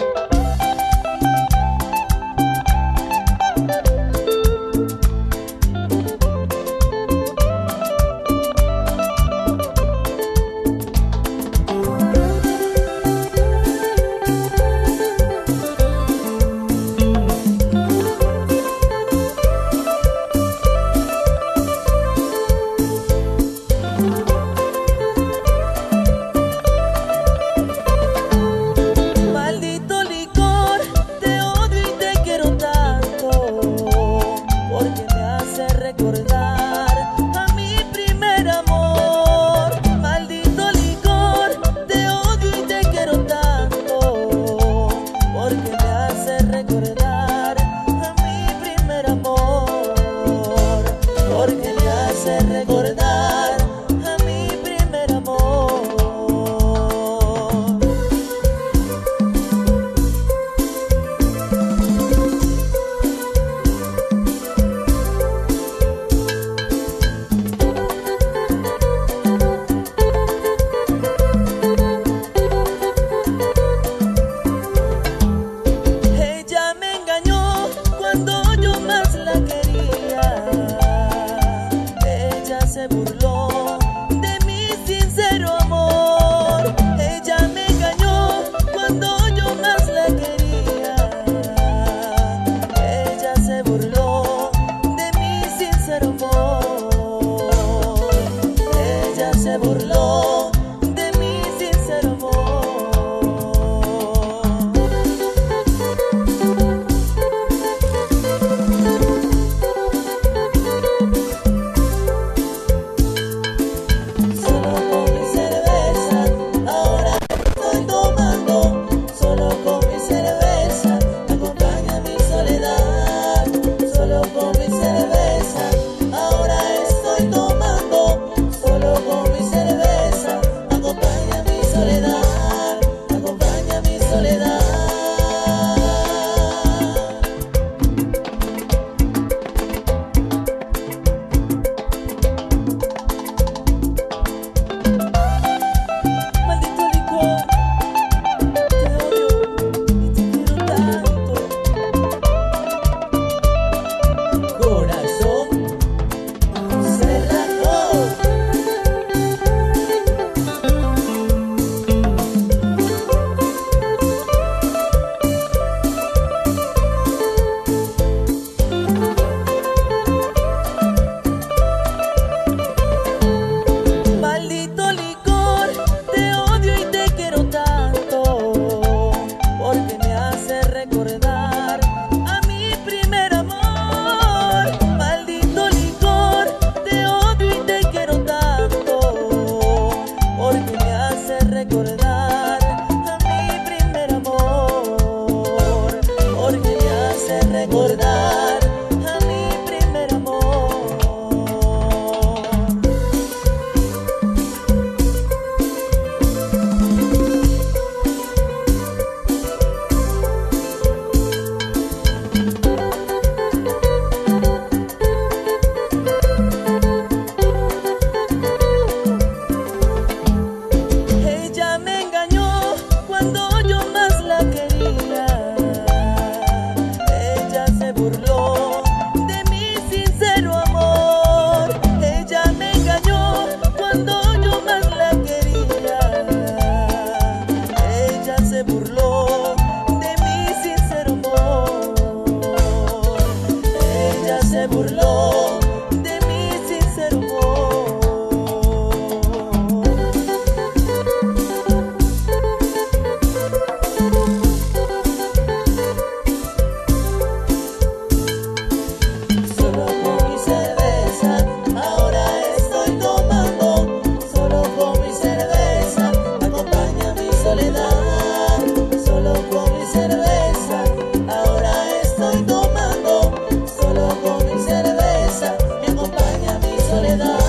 Bye. recordar. Se A mi primer amor, maldito licor, te odio y te quiero tanto, porque me hace recordar. burló. soledad.